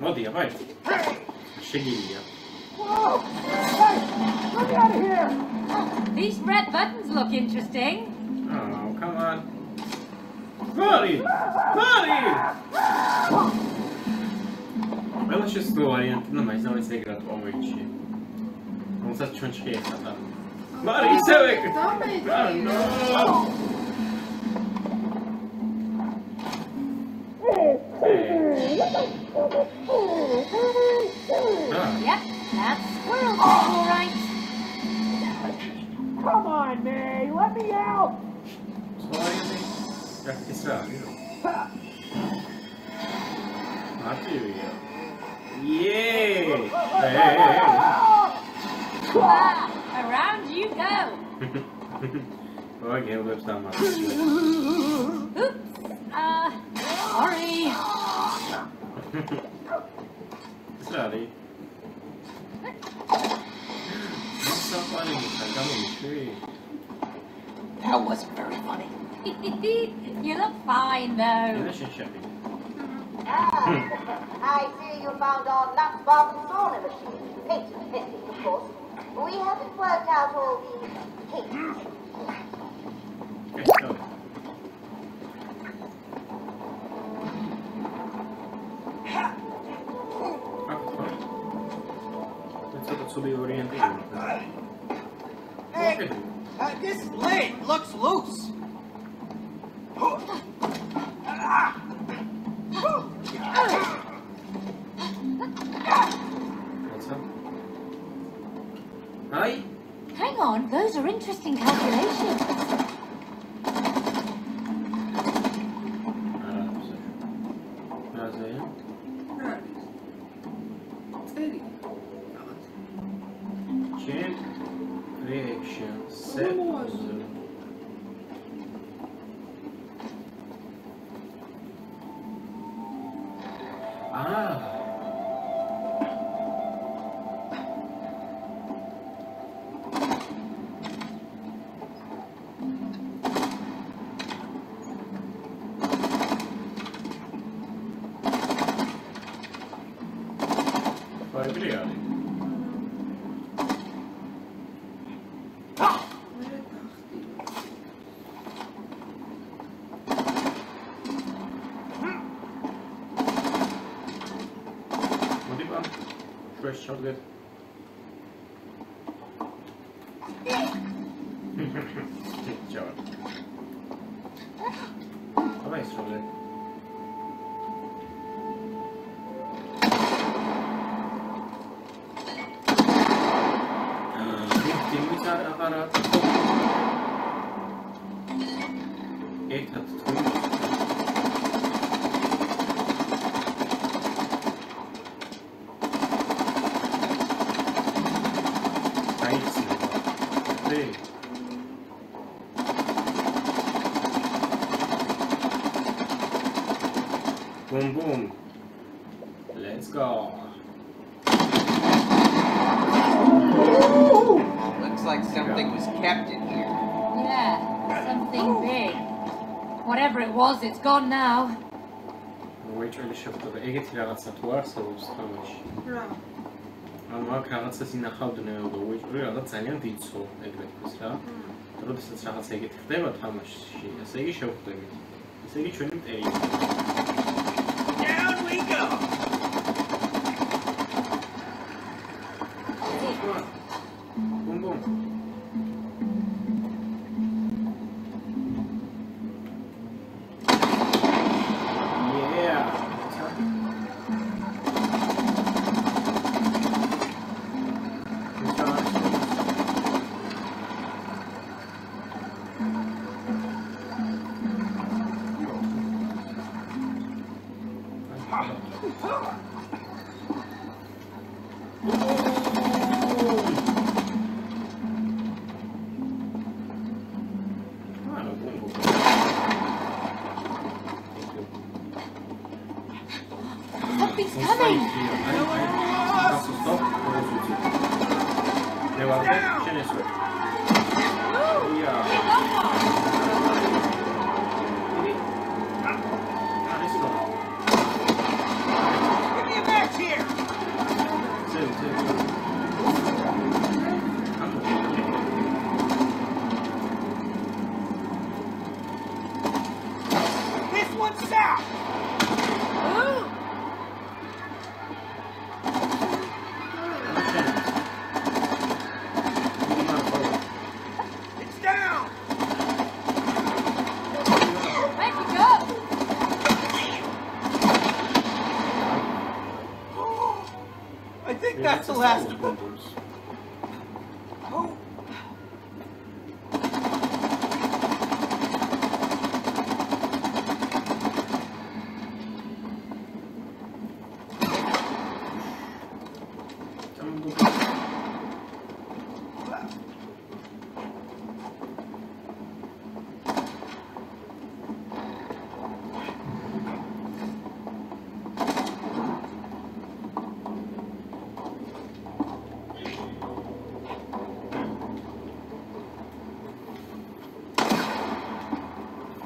Modia, vai. Scegli Whoa! Hey! Let me out of here! These red buttons look interesting. Oh, come on. Fuori! Fuori! Bela się storia, eh? no mais não vai ser gratualmente. Vamos assistir onde que é essa, tá? Mari, Selek! Hey! Ah, around you go. Okej, ulepszam Oops. Uh, sorry. Sorry. What's so funny? I got on the tree. That wasn't very funny. You look fine, though. Condition shipping. Ah, I see you found our nut bomb sewing machine. Patent pending, of course. We haven't worked out all the kinks. Okay, go. Sobie orientujemy. Hey, uh, this leg looks loose. Hang on, those are interesting calculations. materiali. Motiv an. Fresh Chocolate. Ciao. Vabbè, Chocolate. Fahrrad. Echt hat drüben. Eins. Something big. Whatever it was, it's gone now. Wait really შევხვდება. ეგეთი რაღაცა თუ არსებობს თამაში. რა. ან მაგ რაღაცას ინახავდნენ ვიჭრი რაღაც ძალიან დიცო ეგრეთ ის რა. როდესაც რაღაცა ეგეთი ხდება თამაშში, ესე იგი შევხვდებით. ესე იგი ჩვენი მტერი. Levante, tiene suerte. here. Two, two, two. Last. Bundles. Oh. Tamam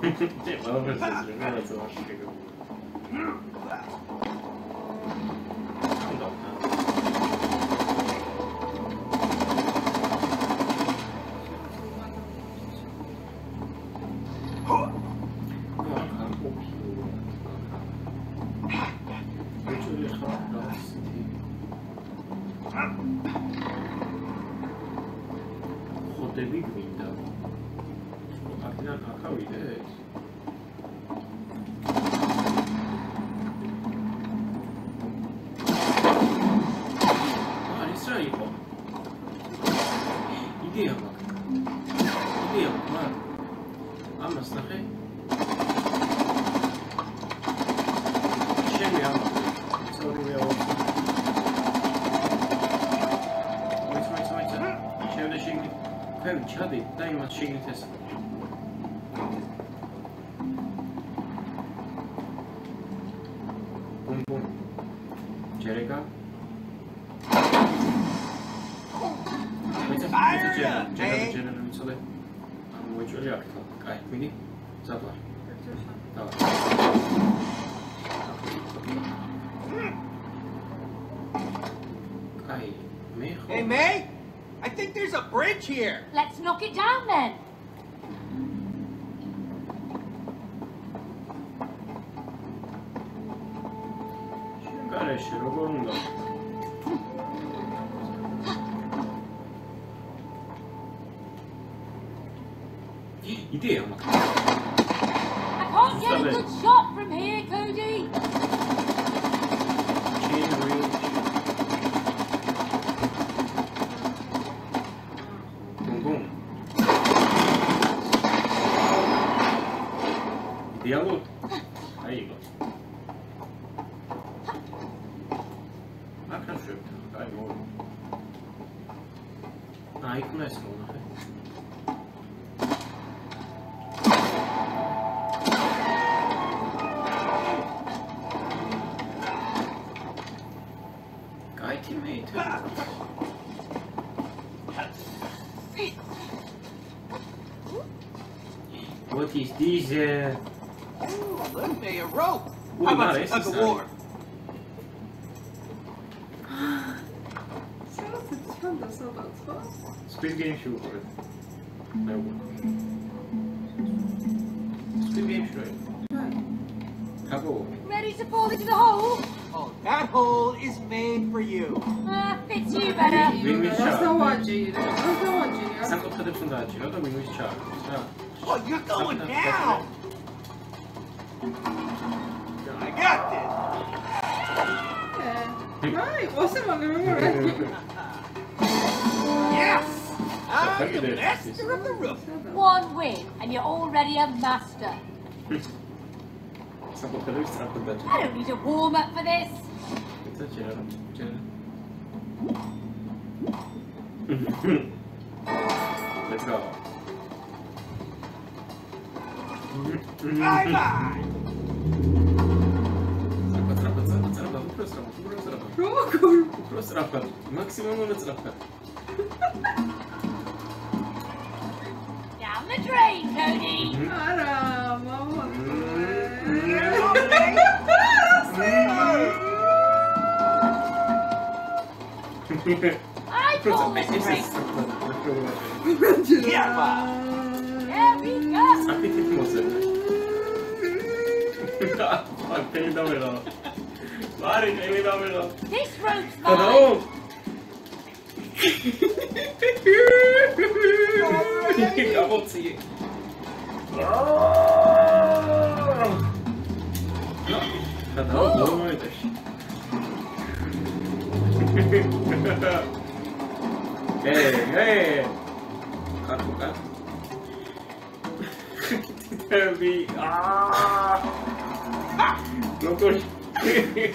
ყველაფერს ეს რაღაცა მაშინ ხოდები გვინდა. Takiego. No dobra. Aha, upił. Aha. Wyczujesz radosty. Chodewik Jerryka? Ojca, ojca, Jerry, Jerry, Jerry robi sobie. A mój Jerry jak to? Kaj, mini? Zobacz. Dobra. Kaj, Micho. Hey, May? I think there's a bridge here. Let's knock it down then. Care się rogonda. Idea ma. I can't get a good shot from here, Cody. A, i kneską, no. Kaj teammate. What is this? Uh... Ooh, look, a rope. Ooh, How about nice, some tug of war? Ty ciągle zobacz, co? Squid Game się uchodzi. No. Squid Game się uchodzi. Tak. Kago. Ready to fall into the hole? Oh, that hole is made for you. Ah, fits you better. Win with Rozda shark. ładzi, rozda ładzi, nie? Sam to wtedy sprzątacie. No to win with shark. Tak. Oh, you're going Sam- down. I got this. Nie. Right, awesome, I'm remembering. Yes. I'm the master of the rope. One win, and you're already a master. Sam to wtedy sprzątacie. I don't need a warm up for this. Co cię cię. Let's go. Bye bye. Uprost rapat. Down the drain, Cody. Ara, mamo. I call this race. Siema. There we go. Appetit może. Fuck, nie damy no. Marek, nie damy no. This rope's mine. Acabou de seguir. Tá dando doidas. É, é. Caco, caco. Também. Ah! Não gostei.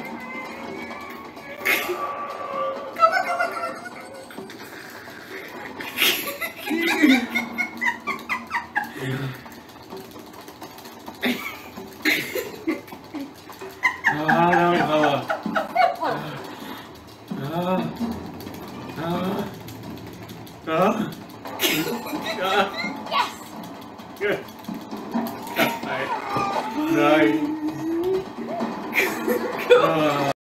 No